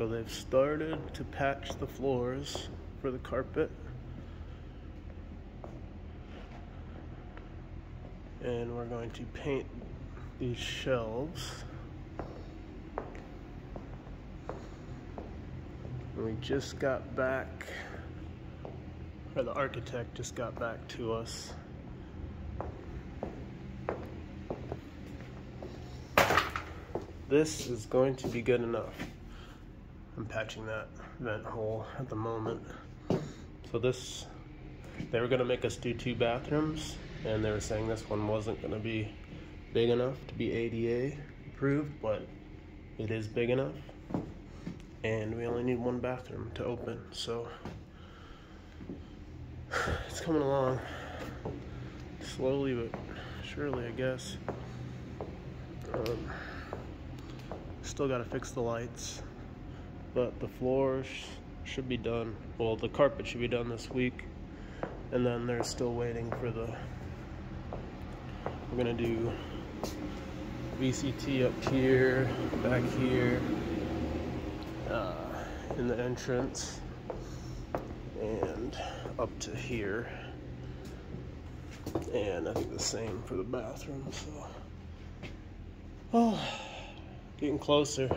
So they've started to patch the floors for the carpet. And we're going to paint these shelves. We just got back, or the architect just got back to us. This is going to be good enough. Patching that vent hole at the moment. So this, they were gonna make us do two bathrooms and they were saying this one wasn't gonna be big enough to be ADA approved, but it is big enough. And we only need one bathroom to open, so it's coming along slowly but surely, I guess. Um, still got to fix the lights, but the floors should be done. Well, the carpet should be done this week, and then they're still waiting for the. We're gonna do VCT up here, back here, uh, in the entrance, and up to here. And I think the same for the bathroom, so. Oh, getting closer.